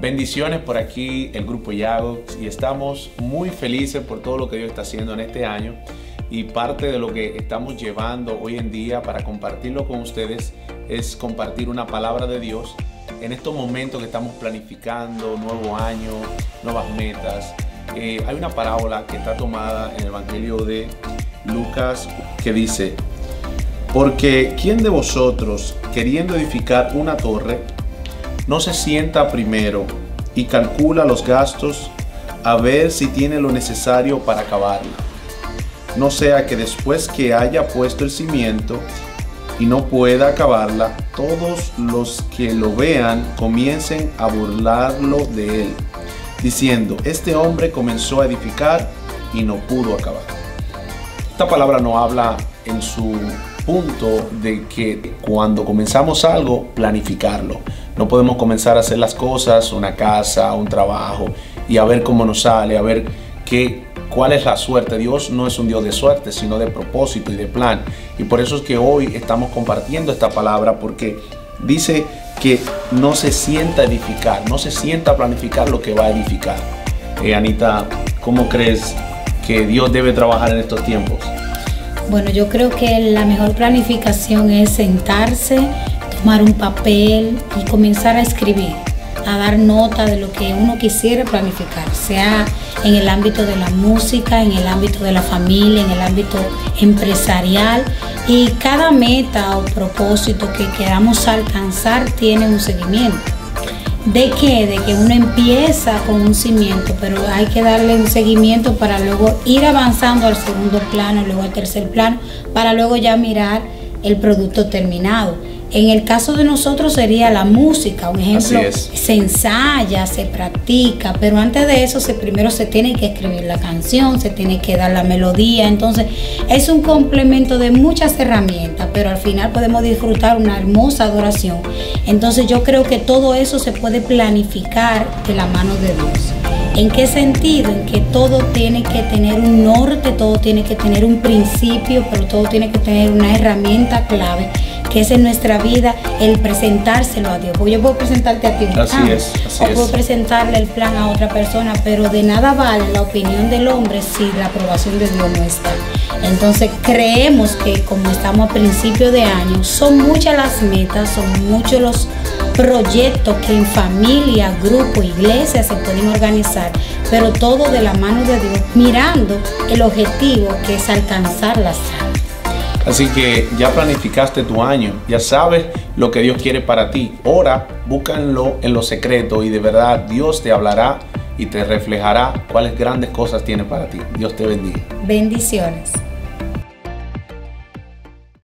Bendiciones por aquí, el Grupo Yago, y estamos muy felices por todo lo que Dios está haciendo en este año. Y parte de lo que estamos llevando hoy en día para compartirlo con ustedes es compartir una palabra de Dios en estos momentos que estamos planificando, nuevo año, nuevas metas. Eh, hay una parábola que está tomada en el Evangelio de Lucas que dice, porque ¿quién de vosotros, queriendo edificar una torre, no se sienta primero y calcula los gastos a ver si tiene lo necesario para acabarla. No sea que después que haya puesto el cimiento y no pueda acabarla, todos los que lo vean comiencen a burlarlo de él, diciendo, este hombre comenzó a edificar y no pudo acabar. Esta palabra no habla en su punto de que cuando comenzamos algo, planificarlo. No podemos comenzar a hacer las cosas, una casa, un trabajo, y a ver cómo nos sale, a ver qué, cuál es la suerte. Dios no es un Dios de suerte, sino de propósito y de plan. Y por eso es que hoy estamos compartiendo esta palabra, porque dice que no se sienta edificar, no se sienta planificar lo que va a edificar. Eh, Anita, ¿cómo crees que Dios debe trabajar en estos tiempos? Bueno, yo creo que la mejor planificación es sentarse, tomar un papel y comenzar a escribir, a dar nota de lo que uno quisiera planificar, sea en el ámbito de la música, en el ámbito de la familia, en el ámbito empresarial. Y cada meta o propósito que queramos alcanzar tiene un seguimiento. ¿De qué? De que uno empieza con un cimiento, pero hay que darle un seguimiento para luego ir avanzando al segundo plano, luego al tercer plano, para luego ya mirar el producto terminado. En el caso de nosotros sería la música, un ejemplo, se ensaya, se practica, pero antes de eso se, primero se tiene que escribir la canción, se tiene que dar la melodía, entonces es un complemento de muchas herramientas, pero al final podemos disfrutar una hermosa adoración. Entonces yo creo que todo eso se puede planificar de la mano de Dios. ¿En qué sentido? En que todo tiene que tener un norte, todo tiene que tener un principio, pero todo tiene que tener una herramienta clave que es en nuestra vida el presentárselo a Dios. Porque yo puedo presentarte a ti un así plan, es, así o puedo es. presentarle el plan a otra persona, pero de nada vale la opinión del hombre si la aprobación de Dios no está. Entonces creemos que como estamos a principio de año, son muchas las metas, son muchos los proyectos que en familia, grupo, iglesia se pueden organizar, pero todo de la mano de Dios, mirando el objetivo que es alcanzar las almas. Así que ya planificaste tu año, ya sabes lo que Dios quiere para ti. Ora, búscanlo en lo secreto y de verdad Dios te hablará y te reflejará cuáles grandes cosas tiene para ti. Dios te bendiga. Bendiciones.